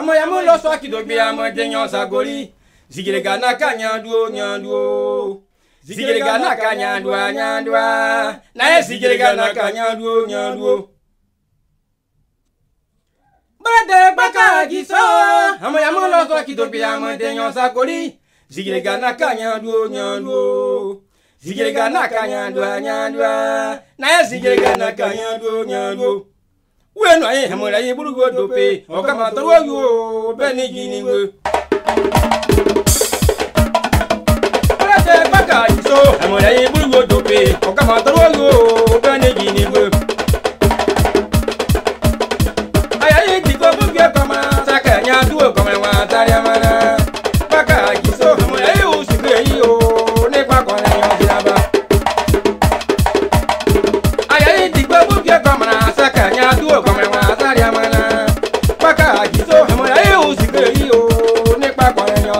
Amo mo lo so akidogbe amo denyo gana Zigirega naka nyanduo nyanduo. gana naka nyandua nyandua. Na ye gana naka nyanduo nyanduo. Bade baka giso. Amo mo lo so akidogbe goli, denyo gana Zigirega naka nyanduo nyanduo. gana naka nyandua nyandua. Na ye gana naka nyanduo nyanduo. wenu ayi hamura ayi burugo dope oka ma toro yo beni gini we Kọ́lá tẹ pàkà yìí so hamura ayi burugo dope oka ma toro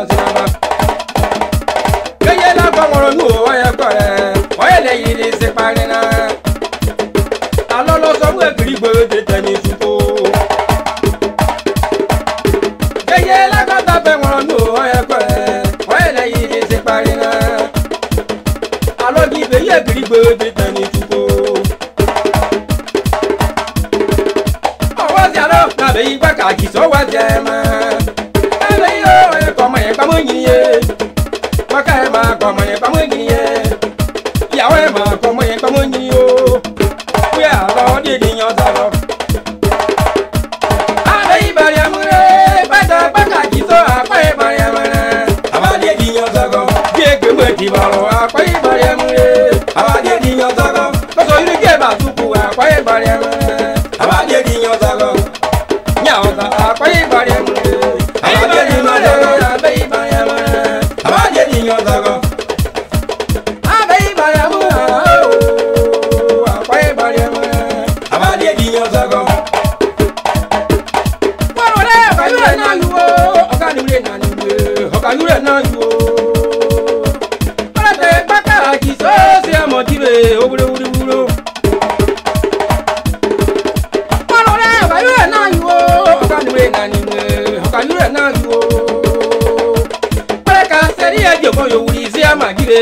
wọn sí mama. kéye lápá wọn ronú ọyẹ kọrẹ ọyẹ lẹ́yìn ní ṣe parí náà. alọ́ lọ sọ fún ẹ̀kìrì gbòòrò tètè ní ṣùkú. kéye lákàtà fẹ́ wọn ronú ọyẹ kọrẹ ọyẹ lẹ́yìn ní ṣe parí náà. alọ́ kí ìfẹ́ yẹ ẹ̀kìrì gbòòrò tètè. kwa mane pamwe gini náà ju o. kọ́lọ́tẹ̀ pátá àjì sọ́ọ́sì àmọ̀jíbe òwúrẹ́wúrẹ́wúrẹ́ o. kọ́lọ́ rẹ̀ ọ̀kàlúrẹ̀ náà ju o. ọ̀kàlúrẹ̀ náà ni ọ̀kàlúrẹ̀ náà ju o. kọ́lẹ́ka sẹ́rí ẹ̀jẹ̀ kan yòówù yìí sí àmàjíbe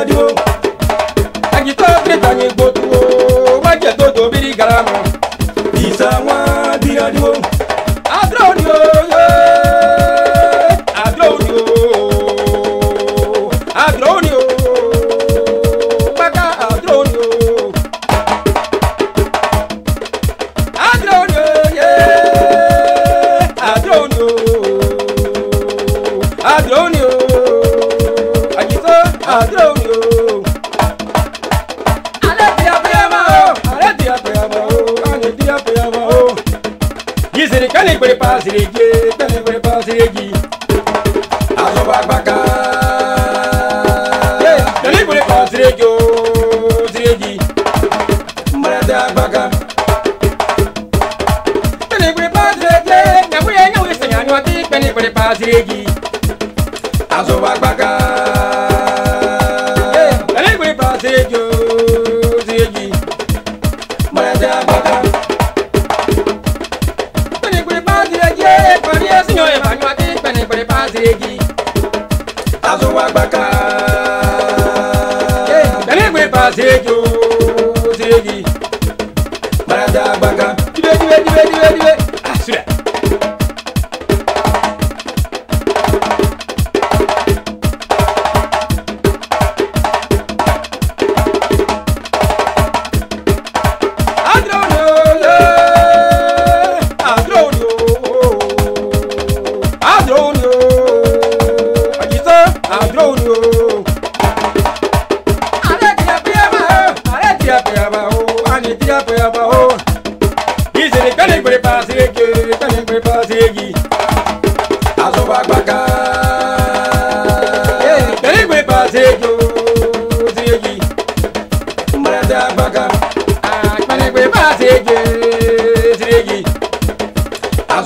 I do. kẹ́ni pèrè pa sèrèjì kẹ́ni pèrè pa sèrèjì. àjọba àgbàkà. kẹ́ni pèrè pa sèrèjì o sèrèjì. mọ̀lẹ́tẹ̀ àgbàkà. kẹ́ni pèrè pa sèrèjì ẹ̀wúyẹ̀ ẹ̀yẹ̀wò ìsẹ̀yìn àníwájú kẹ́ni pèrè pa sèrèjì. Abacá. Língua em o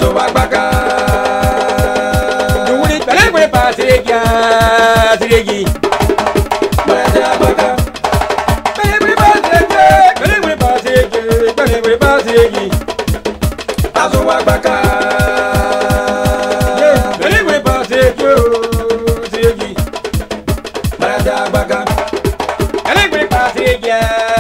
to bagbaka. Duwuli gbẹlẹgbẹ pa siregi aa siregi. Gbẹdẹ abaka. Gbẹlẹgbẹ pa siregi gbẹlẹgbẹ pa siregi gbẹlẹgbẹ pa siregi. Aso bagbaka. Gbẹlẹgbẹ pa siregi o siregi. Gbẹdẹ abaka. Gbẹlẹgbẹ